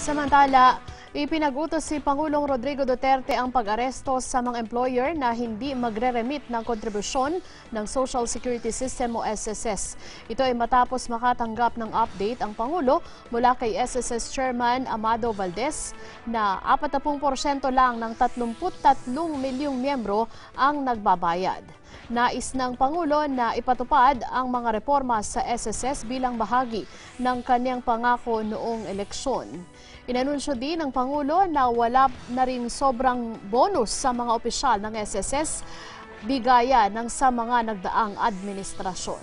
Samantala, ipinagutos si Pangulong Rodrigo Duterte ang pag-aresto sa mga employer na hindi magre-remit ng kontribusyon ng Social Security System o SSS. Ito ay matapos makatanggap ng update ang Pangulo mula kay SSS Chairman Amado Valdez na 40% lang ng 33 milyong miyembro ang nagbabayad. Nais ng Pangulo na ipatupad ang mga reforma sa SSS bilang bahagi ng kanyang pangako noong eleksyon. Inanunsyo din ng Pangulo na wala na rin sobrang bonus sa mga opisyal ng SSS bigaya ng sa mga nagdaang administrasyon.